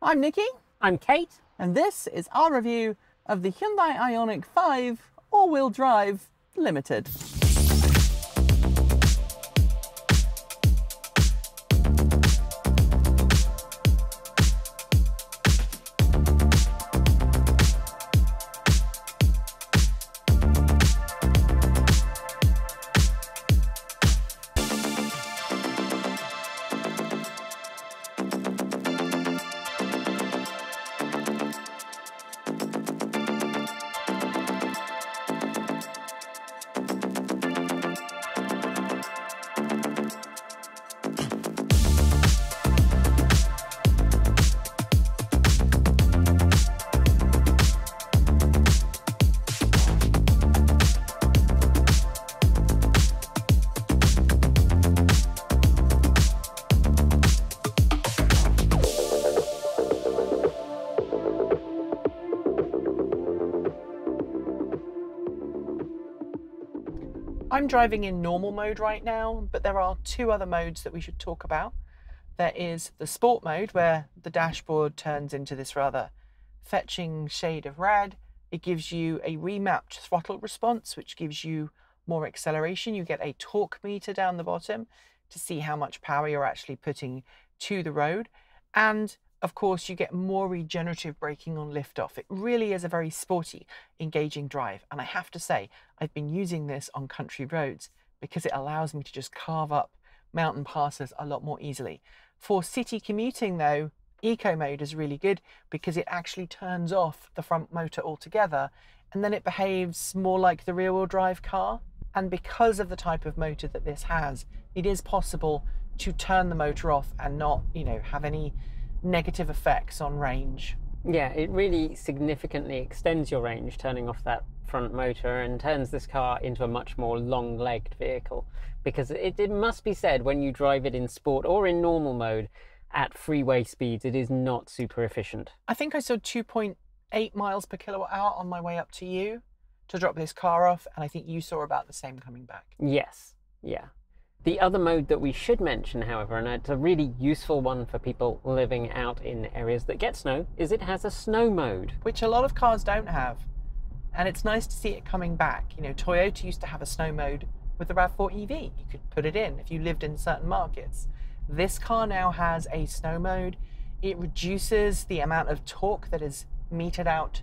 I'm Nikki, I'm Kate. and this is our review of the Hyundai Ioniq 5 all-wheel drive limited. I'm driving in normal mode right now, but there are two other modes that we should talk about. There is the sport mode where the dashboard turns into this rather fetching shade of red. It gives you a remapped throttle response, which gives you more acceleration. You get a torque meter down the bottom to see how much power you're actually putting to the road. And of course, you get more regenerative braking on liftoff. It really is a very sporty, engaging drive. And I have to say, I've been using this on country roads because it allows me to just carve up mountain passes a lot more easily. For city commuting, though, eco mode is really good because it actually turns off the front motor altogether and then it behaves more like the rear wheel drive car. And because of the type of motor that this has, it is possible to turn the motor off and not, you know, have any negative effects on range. Yeah, it really significantly extends your range turning off that front motor and turns this car into a much more long legged vehicle. Because it, it must be said, when you drive it in sport or in normal mode at freeway speeds, it is not super efficient. I think I saw 2.8 miles per kilowatt hour on my way up to you to drop this car off, and I think you saw about the same coming back. Yes, yeah. The other mode that we should mention, however, and it's a really useful one for people living out in areas that get snow, is it has a snow mode. which a lot of cars don't have. And it's nice to see it coming back. You know, Toyota used to have a snow mode with the RAV4 EV. You could put it in if you lived in certain markets. This car now has a snow mode. It reduces the amount of torque that is metered out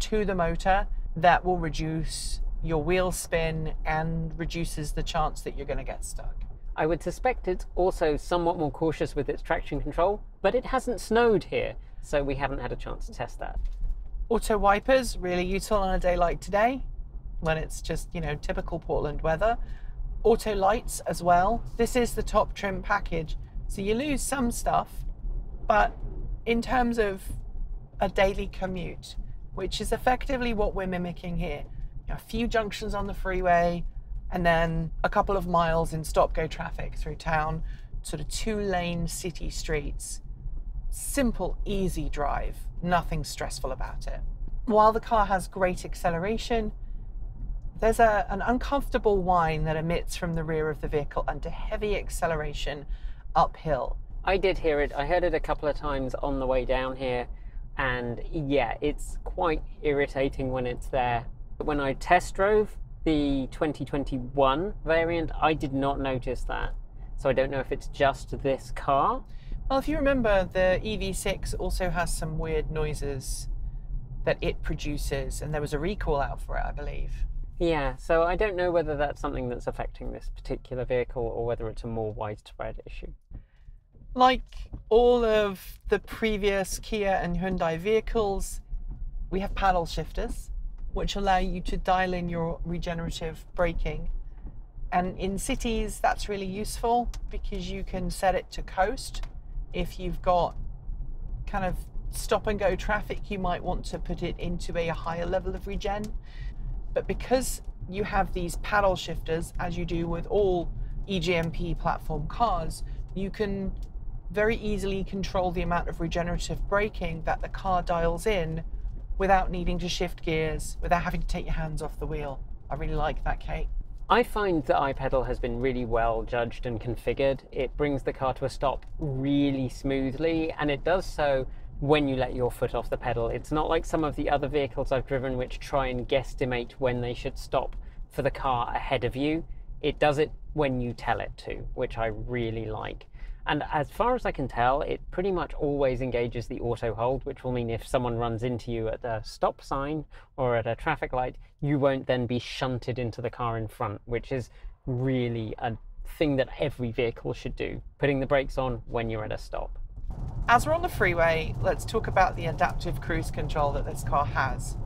to the motor. That will reduce your wheel spin and reduces the chance that you're going to get stuck. I would suspect it's also somewhat more cautious with its traction control, but it hasn't snowed here, so we haven't had a chance to test that. Auto wipers, really useful on a day like today when it's just, you know, typical Portland weather. Auto lights as well. This is the top trim package. So you lose some stuff, but in terms of a daily commute, which is effectively what we're mimicking here, a few junctions on the freeway and then a couple of miles in stop go traffic through town, sort of two lane city streets simple, easy drive, nothing stressful about it. While the car has great acceleration, there's a, an uncomfortable whine that emits from the rear of the vehicle under heavy acceleration uphill. I did hear it. I heard it a couple of times on the way down here, and yeah, it's quite irritating when it's there. When I test drove the 2021 variant, I did not notice that. So I don't know if it's just this car. Well, if you remember, the EV6 also has some weird noises that it produces, and there was a recall out for it, I believe. Yeah, so I don't know whether that's something that's affecting this particular vehicle or whether it's a more widespread issue. Like all of the previous Kia and Hyundai vehicles, we have paddle shifters, which allow you to dial in your regenerative braking. And in cities, that's really useful because you can set it to coast. If you've got kind of stop and go traffic, you might want to put it into a higher level of regen. But because you have these paddle shifters, as you do with all EGMP platform cars, you can very easily control the amount of regenerative braking that the car dials in without needing to shift gears, without having to take your hands off the wheel. I really like that, Kate. I find that iPedal has been really well judged and configured. It brings the car to a stop really smoothly, and it does so when you let your foot off the pedal. It's not like some of the other vehicles I've driven which try and guesstimate when they should stop for the car ahead of you. It does it when you tell it to, which I really like. And as far as I can tell, it pretty much always engages the auto hold, which will mean if someone runs into you at a stop sign or at a traffic light, you won't then be shunted into the car in front, which is really a thing that every vehicle should do, putting the brakes on when you're at a stop. As we're on the freeway, let's talk about the adaptive cruise control that this car has.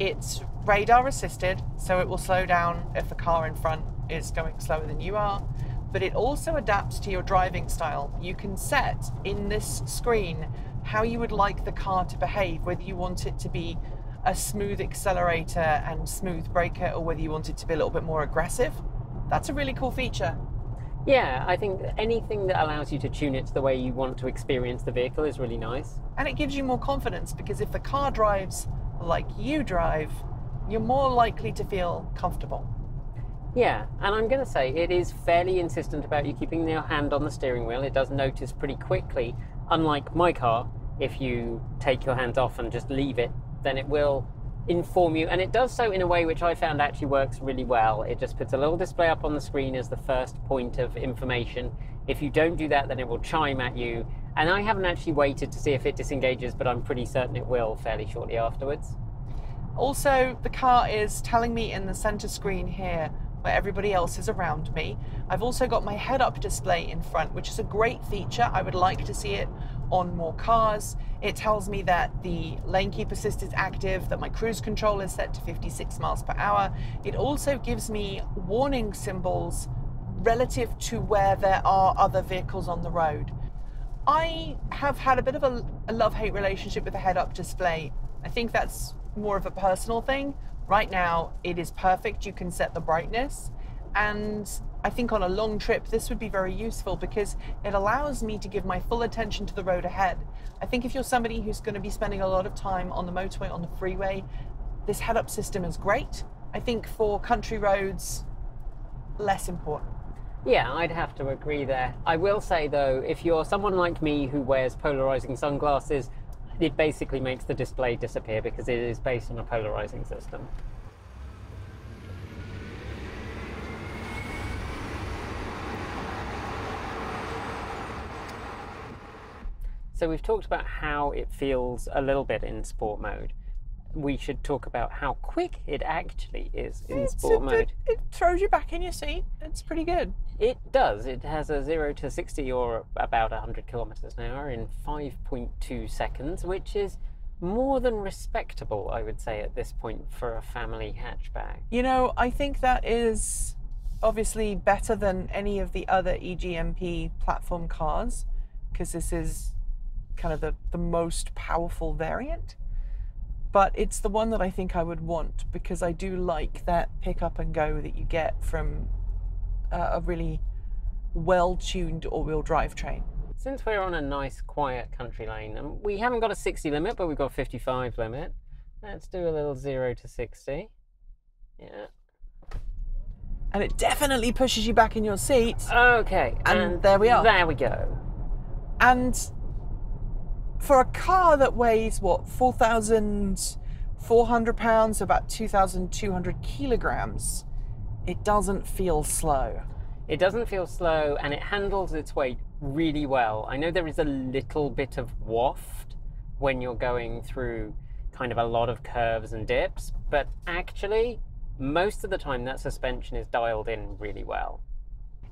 It's radar assisted, so it will slow down if the car in front is going slower than you are, but it also adapts to your driving style. You can set in this screen how you would like the car to behave, whether you want it to be a smooth accelerator and smooth braker, or whether you want it to be a little bit more aggressive. That's a really cool feature. Yeah, I think anything that allows you to tune it to the way you want to experience the vehicle is really nice. And it gives you more confidence because if the car drives like you drive, you're more likely to feel comfortable. Yeah, and I'm going to say it is fairly insistent about you keeping your hand on the steering wheel. It does notice pretty quickly, unlike my car, if you take your hands off and just leave it, then it will inform you, and it does so in a way which I found actually works really well. It just puts a little display up on the screen as the first point of information. If you don't do that, then it will chime at you. And I haven't actually waited to see if it disengages, but I'm pretty certain it will fairly shortly afterwards. Also, the car is telling me in the center screen here where everybody else is around me. I've also got my head up display in front, which is a great feature. I would like to see it on more cars. It tells me that the lane keep assist is active, that my cruise control is set to 56 miles per hour. It also gives me warning symbols relative to where there are other vehicles on the road. I have had a bit of a, a love hate relationship with the head up display. I think that's more of a personal thing. Right now, it is perfect. You can set the brightness. And I think on a long trip, this would be very useful because it allows me to give my full attention to the road ahead. I think if you're somebody who's going to be spending a lot of time on the motorway, on the freeway, this head up system is great. I think for country roads, less important. Yeah, I'd have to agree there. I will say though, if you're someone like me who wears polarizing sunglasses, it basically makes the display disappear because it is based on a polarizing system. So we've talked about how it feels a little bit in sport mode. We should talk about how quick it actually is in It's- sport it, mode. It, it throws you back in your seat. It's pretty good. It does. It has a 0 to 60 or about 100 kilometers an hour in 5.2 seconds, which is more than respectable, I would say, at this point for a family hatchback. You know, I think that is obviously better than any of the other EGMP platform cars because this is kind of the, the most powerful variant. But it's the one that I think I would want because I do like that pick up and go that you get from a, a really well tuned all wheel drive train. Since we're on a nice, quiet country lane, and we haven't got a 60 limit, but we've got a 55 limit, let's do a little 0 to 60. Yeah. And it definitely pushes you back in your seat. Okay. And there we are. There we go. And for a car that weighs what 4,400 pounds, about 2,200 kilograms, it doesn't feel slow. It doesn't feel slow and it handles its weight really well. I know there is a little bit of waft when you're going through kind of a lot of curves and dips, but actually, most of the time that suspension is dialed in really well.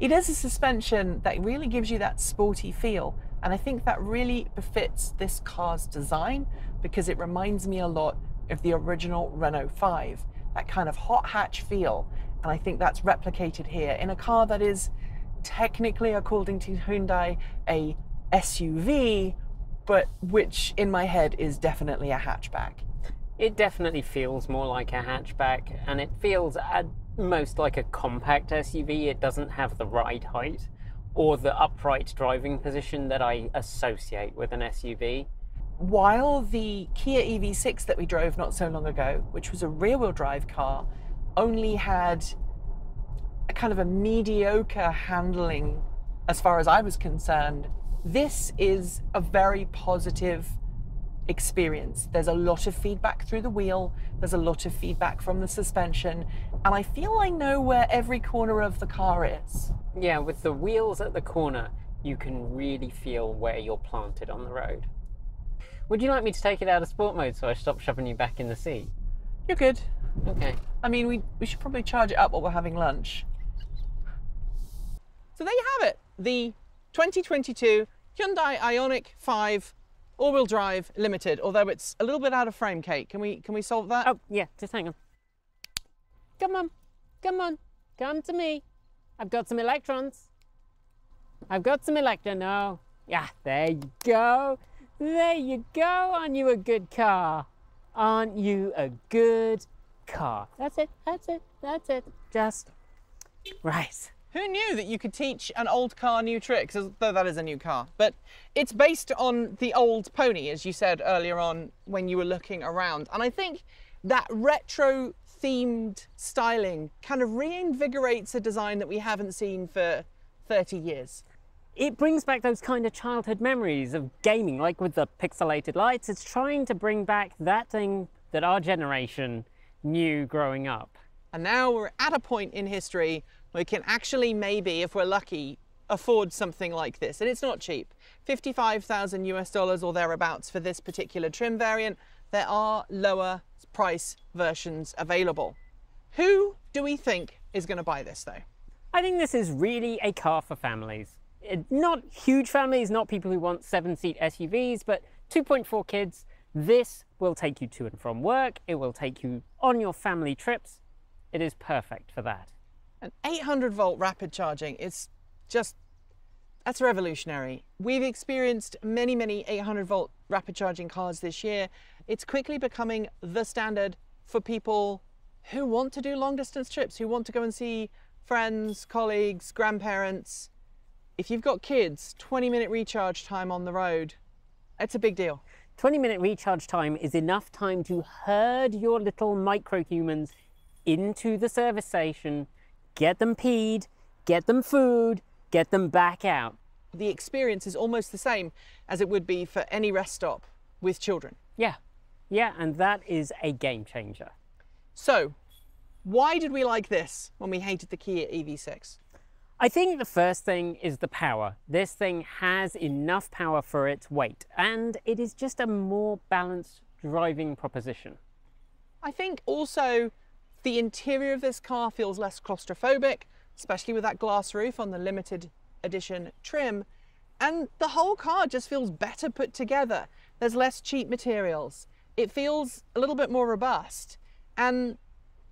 It is a suspension that really gives you that sporty feel, and I think that really befits this car's design because it reminds me a lot of the original Renault 5, that kind of hot hatch feel. And I think that's replicated here in a car that is technically, according to Hyundai, a SUV, but which in my head is definitely a hatchback. It definitely feels more like a hatchback and it feels at most like a compact SUV. It doesn't have the ride height or the upright driving position that I associate with an SUV. While the Kia EV6 that we drove not so long ago, which was a rear wheel drive car, only had a kind of a mediocre handling, as far as I was concerned, this is a very positive experience. There's a lot of feedback through the wheel, there's a lot of feedback from the suspension, and I feel I know where every corner of the car is. Yeah, with the wheels at the corner, you can really feel where you're planted on the road. Would you like me to take it out of sport mode so I stop shoving you back in the seat? You're good. Okay. I mean, we, we should probably charge it up while we're having lunch. So there you have it. The 2022 Hyundai Ioniq 5 all-wheel drive limited, although it's a little bit out of frame, Kate. Can we can we solve that? Oh, yeah, just hang on. Come on. Come on. Come to me. I've got some electrons. I've got some electron. No. Yeah, there you go. There you go. Aren't you a good car? Aren't you a good car? That's it. That's it. That's it. Just right. Who knew that you could teach an old car new tricks, though that is a new car? But it's based on the old pony, as you said earlier on when you were looking around. And I think that retro themed styling kind of reinvigorates a design that we haven't seen for 30 years. It brings back those kind of childhood memories of gaming, like with the pixelated lights. It's trying to bring back that thing that our generation knew growing up. And now we're at a point in history where we can actually maybe, if we're lucky, afford something like this. And it's not cheap. 55,000 US dollars or thereabouts for this particular trim variant. There are lower price versions available. Who do we think is going to buy this though? I think this is really a car for families. Not huge families, not people who want seven seat SUVs, but 2.4 kids. This will take you to and from work. It will take you on your family trips. It is perfect for that. An 800 volt rapid charging is just, that's revolutionary. We've experienced many, many 800 volt rapid charging cars this year. It's quickly becoming the standard for people who want to do long distance trips, who want to go and see friends, colleagues, grandparents. If you've got kids, 20 minute recharge time on the road, it's a big deal. 20 minute recharge time is enough time to herd your little microhumans into the service station get them peed, get them food, get them back out. The experience is almost the same as it would be for any rest stop with children. Yeah, yeah, and that is a game changer. So, why did we like this when we hated the Kia EV6? I think the first thing is the power. This thing has enough power for its weight, and it is just a more balanced driving proposition. I think also the interior of this car feels less claustrophobic, especially with that glass roof on the limited edition trim. And the whole car just feels better put together. There's less cheap materials. It feels a little bit more robust. And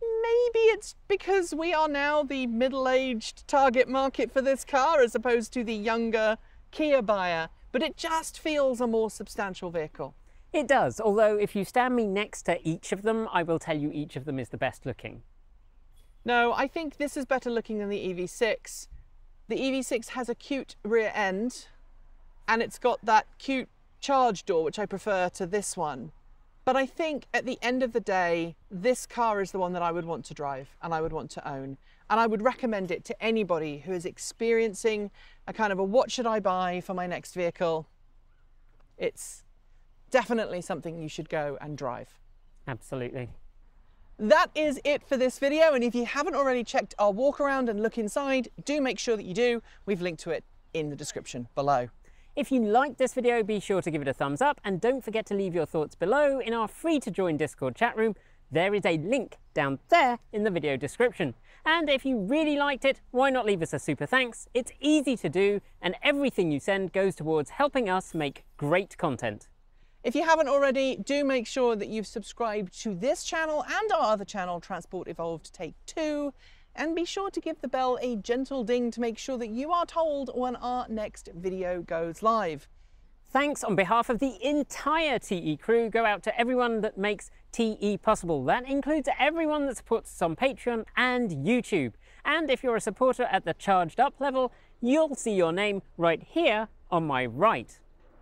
maybe it's because we are now the middle-aged target market for this car as opposed to the younger Kia buyer, but it just feels a more substantial vehicle. It does, although if you stand me next to each of them, I will tell you each of them is the best looking. No, I think this is better looking than the EV6. The EV6 has a cute rear end, and it's got that cute charge door, which I prefer to this one. But I think at the end of the day, this car is the one that I would want to drive and I would want to own. And I would recommend it to anybody who is experiencing a kind of a what should I buy for my next vehicle. It's definitely something you should go and drive. Absolutely. That is it for this video. And if you haven't already checked our walk around and look inside, do make sure that you do. We've linked to it in the description below. If you liked this video, be sure to give it a thumbs up and don't forget to leave your thoughts below in our free to join Discord chat room. There is a link down there in the video description. And if you really liked it, why not leave us a super thanks? It's easy to do and everything you send goes towards helping us make great content. If you haven't already, do make sure that you've subscribed to this channel and our other channel, Transport Evolved Take 2, and be sure to give the bell a gentle ding to make sure that you are told when our next video goes live. Thanks on behalf of the entire TE crew go out to everyone that makes TE possible. That includes everyone that supports us on Patreon and YouTube. And if you're a supporter at the charged up level, you'll see your name right here on my right.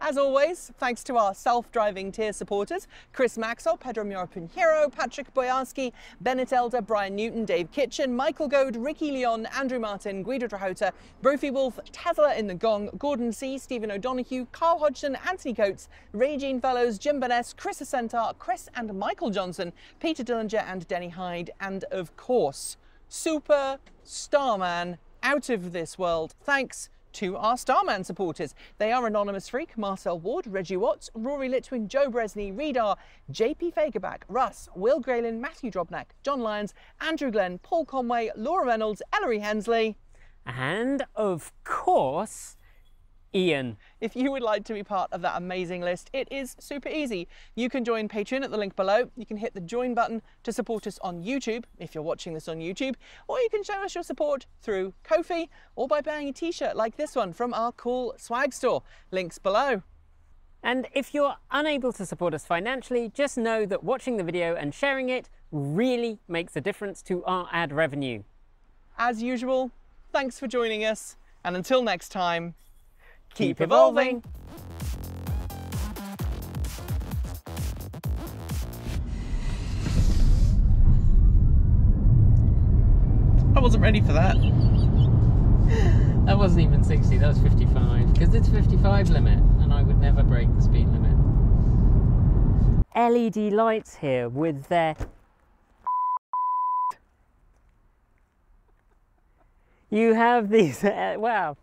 As always, thanks to our self-driving tier supporters, Chris Maxwell, Pedro Miura Pinheiro, Patrick Boyarski, Bennett Elder, Brian Newton, Dave Kitchen, Michael Goad, Ricky Leon, Andrew Martin, Guido Drahota, Brophy Wolf, Tesla in the Gong, Gordon C, Stephen O'Donoghue, Carl Hodgson, Anthony Coates, Jean Fellows, Jim Burness, Chris Centaur, Chris and Michael Johnson, Peter Dillinger and Denny Hyde, and of course, Super Starman out of this world. Thanks to our Starman supporters. They are Anonymous Freak, Marcel Ward, Reggie Watts, Rory Litwin, Joe Bresney, Reedar, JP Fagerback, Russ, Will Graylin, Matthew Drobnak, John Lyons, Andrew Glenn, Paul Conway, Laura Reynolds, Ellery Hensley. And of course, Ian. If you would like to be part of that amazing list, it is super easy. You can join Patreon at the link below. You can hit the join button to support us on YouTube if you're watching this on YouTube, or you can show us your support through Ko-fi or by buying a t-shirt like this one from our cool swag store. Links below. And if you're unable to support us financially, just know that watching the video and sharing it really makes a difference to our ad revenue. As usual, thanks for joining us, and until next time, Keep evolving. I wasn't ready for that. That wasn't even 60, that was 55. Because it's 55 limit, and I would never break the speed limit. LED lights here with their. You have these. Uh, wow.